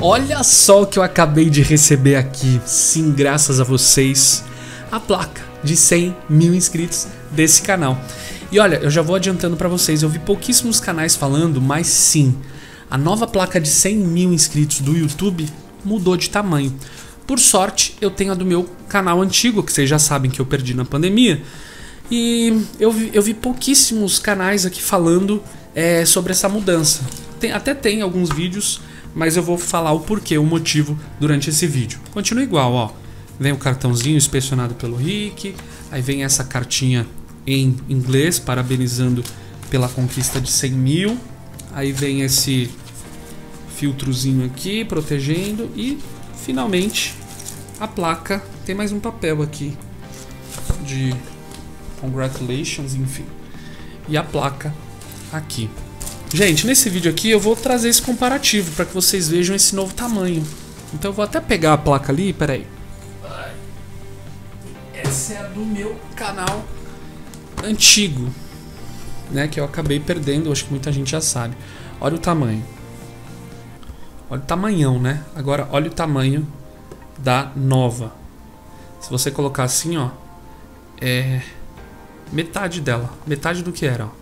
Olha só o que eu acabei de receber aqui, sim, graças a vocês, a placa de 100 mil inscritos desse canal. E olha, eu já vou adiantando para vocês, eu vi pouquíssimos canais falando, mas sim, a nova placa de 100 mil inscritos do YouTube mudou de tamanho. Por sorte, eu tenho a do meu canal antigo, que vocês já sabem que eu perdi na pandemia. E eu vi, eu vi pouquíssimos canais aqui falando é, sobre essa mudança. Tem, até tem alguns vídeos mas eu vou falar o porquê, o motivo durante esse vídeo. Continua igual, ó. Vem o cartãozinho inspecionado pelo Rick, aí vem essa cartinha em inglês parabenizando pela conquista de 100 mil, aí vem esse filtrozinho aqui protegendo e finalmente a placa tem mais um papel aqui de congratulations, enfim, e a placa aqui. Gente, nesse vídeo aqui eu vou trazer esse comparativo para que vocês vejam esse novo tamanho. Então eu vou até pegar a placa ali, peraí. Essa é a do meu canal antigo, né, que eu acabei perdendo, acho que muita gente já sabe. Olha o tamanho. Olha o tamanhão, né? Agora olha o tamanho da nova. Se você colocar assim, ó, é metade dela, metade do que era, ó.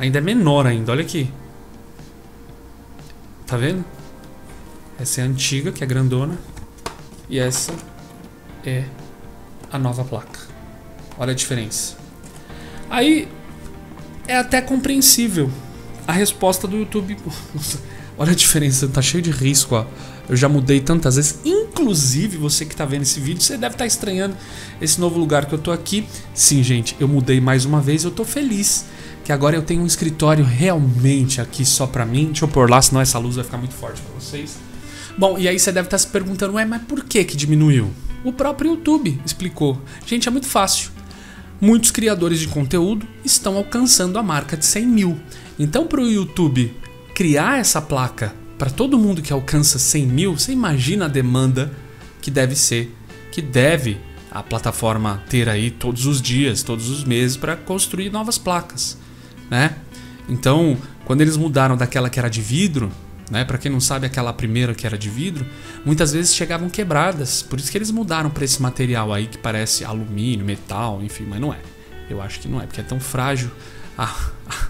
Ainda é menor ainda, olha aqui. Tá vendo? Essa é a antiga, que é grandona. E essa é a nova placa. Olha a diferença. Aí é até compreensível a resposta do YouTube. olha a diferença, tá cheio de risco, ó. Eu já mudei tantas vezes. Inclusive, você que está vendo esse vídeo, você deve estar tá estranhando esse novo lugar que eu tô aqui. Sim, gente, eu mudei mais uma vez, eu tô feliz que agora eu tenho um escritório realmente aqui só para mim. Deixa eu pôr lá, senão essa luz vai ficar muito forte para vocês. Bom, e aí você deve estar se perguntando, ué, mas por que que diminuiu? O próprio YouTube explicou. Gente, é muito fácil. Muitos criadores de conteúdo estão alcançando a marca de 100 mil. Então, para o YouTube criar essa placa para todo mundo que alcança 100 mil, você imagina a demanda que deve ser, que deve a plataforma ter aí todos os dias, todos os meses para construir novas placas né? Então, quando eles mudaram daquela que era de vidro, né? Para quem não sabe, aquela primeira que era de vidro, muitas vezes chegavam quebradas. Por isso que eles mudaram para esse material aí que parece alumínio, metal, enfim, mas não é. Eu acho que não é, porque é tão frágil a,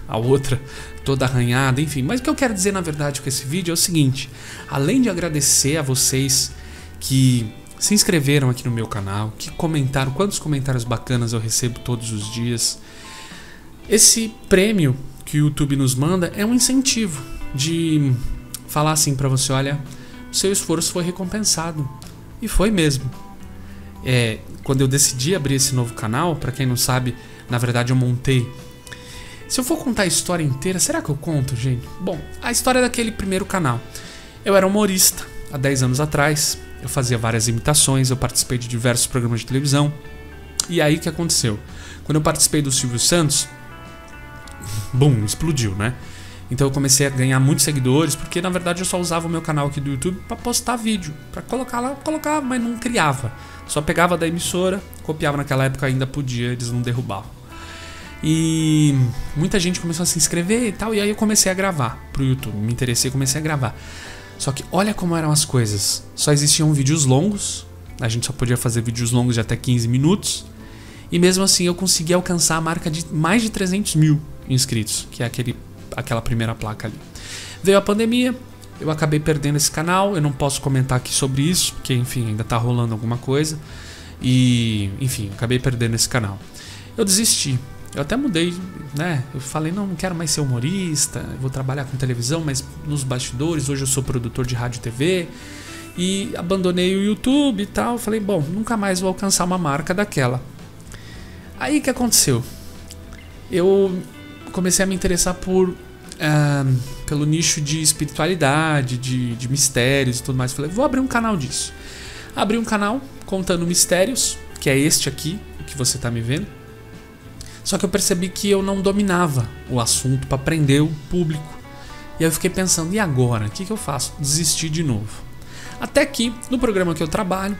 a outra toda arranhada, enfim. Mas o que eu quero dizer na verdade com esse vídeo é o seguinte: além de agradecer a vocês que se inscreveram aqui no meu canal, que comentaram, quantos comentários bacanas eu recebo todos os dias, esse prêmio que o YouTube nos manda é um incentivo de falar assim para você, olha, seu esforço foi recompensado. E foi mesmo. É, quando eu decidi abrir esse novo canal, para quem não sabe, na verdade eu montei. Se eu for contar a história inteira, será que eu conto, gente? Bom, a história daquele primeiro canal. Eu era humorista há 10 anos atrás, eu fazia várias imitações, eu participei de diversos programas de televisão. E aí o que aconteceu? Quando eu participei do Silvio Santos, bum, explodiu, né? Então eu comecei a ganhar muitos seguidores, porque na verdade eu só usava o meu canal aqui do YouTube para postar vídeo, para colocar lá, colocava, mas não criava. Só pegava da emissora, copiava naquela época ainda podia, eles não derrubavam. E muita gente começou a se inscrever e tal, e aí eu comecei a gravar pro YouTube, me interessei, comecei a gravar. Só que olha como eram as coisas. Só existiam vídeos longos, a gente só podia fazer vídeos longos de até 15 minutos. E mesmo assim eu consegui alcançar a marca de mais de 300 mil inscritos, que é aquele, aquela primeira placa ali. Veio a pandemia, eu acabei perdendo esse canal, eu não posso comentar aqui sobre isso, porque enfim, ainda tá rolando alguma coisa. E, enfim, acabei perdendo esse canal. Eu desisti. Eu até mudei, né? Eu falei, não, não quero mais ser humorista, vou trabalhar com televisão, mas nos bastidores, hoje eu sou produtor de rádio e TV. E abandonei o YouTube e tal. Falei, bom, nunca mais vou alcançar uma marca daquela. Aí que aconteceu? Eu comecei a me interessar por uh, pelo nicho de espiritualidade, de, de mistérios e tudo mais. Falei, vou abrir um canal disso. Abri um canal contando mistérios, que é este aqui, que você está me vendo. Só que eu percebi que eu não dominava o assunto para prender o público. E aí eu fiquei pensando, e agora? O que, que eu faço? Desistir de novo. Até que, no programa que eu trabalho,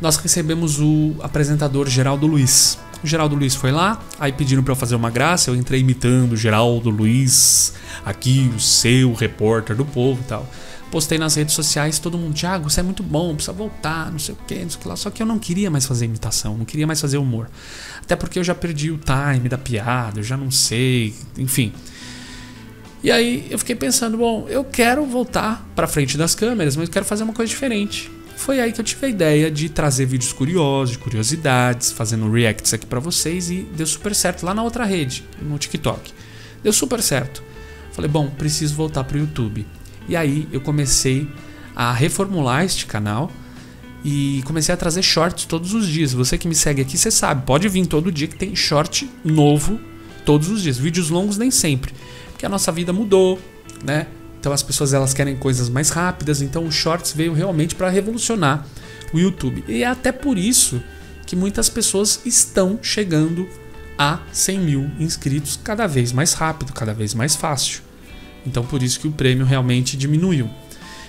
nós recebemos o apresentador Geraldo Luiz. O Geraldo Luiz foi lá, aí pediram para eu fazer uma graça, eu entrei imitando o Geraldo Luiz, aqui o seu repórter do povo e tal. postei nas redes sociais, todo mundo, Thiago, você é muito bom, precisa voltar, não sei o que, não sei o que lá. Só que eu não queria mais fazer imitação, não queria mais fazer humor. Até porque eu já perdi o time da piada, eu já não sei, enfim. E aí eu fiquei pensando, bom, eu quero voltar para frente das câmeras, mas eu quero fazer uma coisa diferente. Foi aí que eu tive a ideia de trazer vídeos curiosos, de curiosidades, fazendo reacts aqui para vocês e deu super certo lá na outra rede, no TikTok. Deu super certo. Falei, bom, preciso voltar pro YouTube. E aí eu comecei a reformular este canal e comecei a trazer shorts todos os dias. Você que me segue aqui, você sabe, pode vir todo dia que tem short novo todos os dias. Vídeos longos nem sempre, porque a nossa vida mudou, né? Então as pessoas elas querem coisas mais rápidas, então o Shorts veio realmente para revolucionar o YouTube. E é até por isso que muitas pessoas estão chegando a 100 mil inscritos cada vez mais rápido, cada vez mais fácil. Então por isso que o prêmio realmente diminuiu.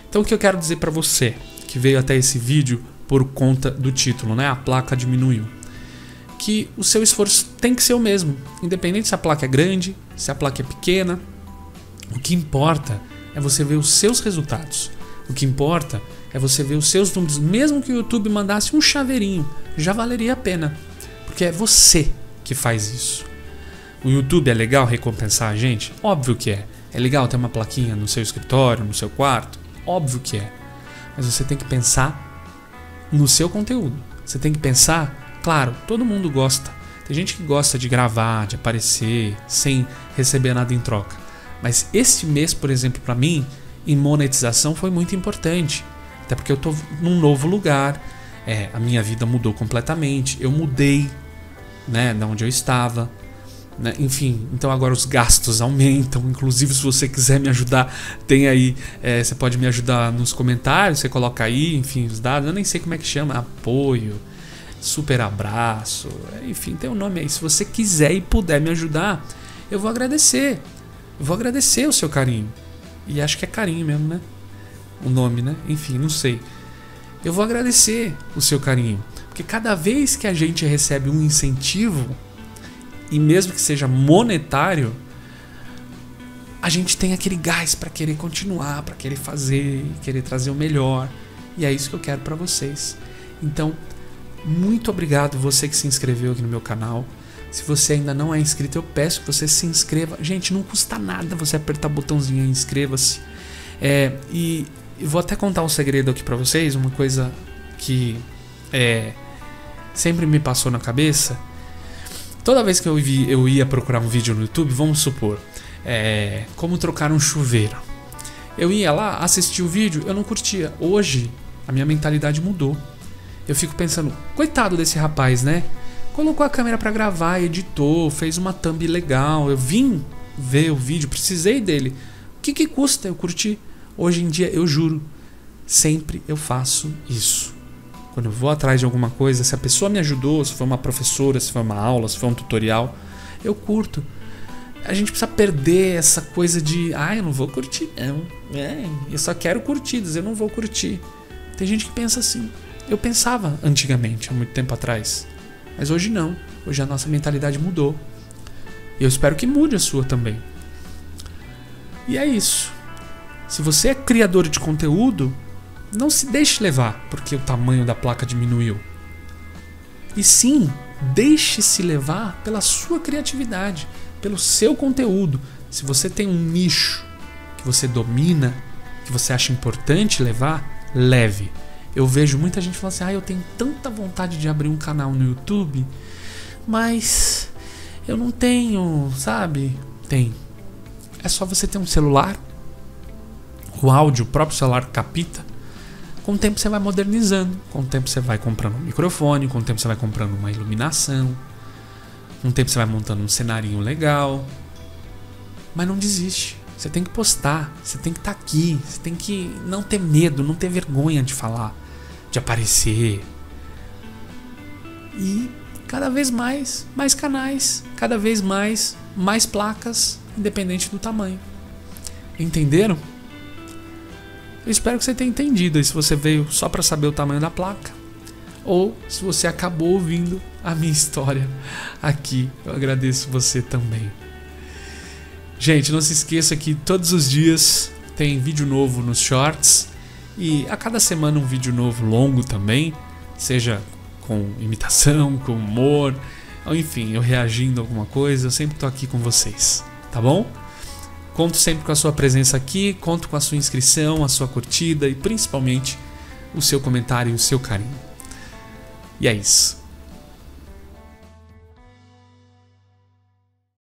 Então o que eu quero dizer para você que veio até esse vídeo por conta do título, né? A placa diminuiu. Que o seu esforço tem que ser o mesmo, independente se a placa é grande, se a placa é pequena. O que importa é você ver os seus resultados. O que importa é você ver os seus números. Mesmo que o YouTube mandasse um chaveirinho, já valeria a pena. Porque é você que faz isso. O YouTube é legal recompensar a gente? Óbvio que é. É legal ter uma plaquinha no seu escritório, no seu quarto? Óbvio que é. Mas você tem que pensar no seu conteúdo. Você tem que pensar, claro, todo mundo gosta. Tem gente que gosta de gravar, de aparecer, sem receber nada em troca. Mas esse mês, por exemplo, para mim, em monetização foi muito importante. Até porque eu estou num novo lugar, é, a minha vida mudou completamente, eu mudei né, da onde eu estava. Né? Enfim, então agora os gastos aumentam. Inclusive, se você quiser me ajudar, tem aí. É, você pode me ajudar nos comentários, você coloca aí, enfim, os dados. Eu nem sei como é que chama, apoio, super abraço, enfim, tem um nome aí. Se você quiser e puder me ajudar, eu vou agradecer. Vou agradecer o seu carinho. E acho que é carinho mesmo, né? O nome, né? Enfim, não sei. Eu vou agradecer o seu carinho. Porque cada vez que a gente recebe um incentivo, e mesmo que seja monetário, a gente tem aquele gás para querer continuar, para querer fazer, querer trazer o melhor. E é isso que eu quero para vocês. Então, muito obrigado você que se inscreveu aqui no meu canal. Se você ainda não é inscrito, eu peço que você se inscreva. Gente, não custa nada você apertar o botãozinho inscreva-se. É, e vou até contar um segredo aqui para vocês, uma coisa que é, sempre me passou na cabeça. Toda vez que eu, vi, eu ia procurar um vídeo no YouTube, vamos supor, é, como trocar um chuveiro. Eu ia lá, assistir o vídeo, eu não curtia. Hoje, a minha mentalidade mudou. Eu fico pensando, coitado desse rapaz, né? Colocou a câmera para gravar, editou, fez uma thumb legal. Eu vim ver o vídeo, precisei dele. O que, que custa eu curtir? Hoje em dia, eu juro, sempre eu faço isso. Quando eu vou atrás de alguma coisa, se a pessoa me ajudou, se foi uma professora, se foi uma aula, se foi um tutorial, eu curto. A gente precisa perder essa coisa de, ah, eu não vou curtir, não. É, eu só quero curtidas, eu não vou curtir. Tem gente que pensa assim. Eu pensava antigamente, há muito tempo atrás. Mas hoje não. Hoje a nossa mentalidade mudou. E eu espero que mude a sua também. E é isso. Se você é criador de conteúdo, não se deixe levar porque o tamanho da placa diminuiu. E sim, deixe-se levar pela sua criatividade, pelo seu conteúdo. Se você tem um nicho que você domina, que você acha importante levar, leve. Eu vejo muita gente falando assim: ah, eu tenho tanta vontade de abrir um canal no YouTube, mas eu não tenho, sabe? Tem. É só você ter um celular, o áudio, o próprio celular capita. Com o tempo você vai modernizando, com o tempo você vai comprando um microfone, com o tempo você vai comprando uma iluminação, com o tempo você vai montando um cenarinho legal. Mas não desiste. Você tem que postar, você tem que estar tá aqui, você tem que não ter medo, não ter vergonha de falar de aparecer. E cada vez mais, mais canais, cada vez mais, mais placas, independente do tamanho. Entenderam? Eu espero que você tenha entendido. E se você veio só para saber o tamanho da placa, ou se você acabou ouvindo a minha história aqui, eu agradeço você também. Gente, não se esqueça que todos os dias tem vídeo novo nos shorts e a cada semana um vídeo novo longo também, seja com imitação, com humor, enfim, eu reagindo a alguma coisa, eu sempre tô aqui com vocês, tá bom? Conto sempre com a sua presença aqui, conto com a sua inscrição, a sua curtida e principalmente o seu comentário e o seu carinho. E é isso.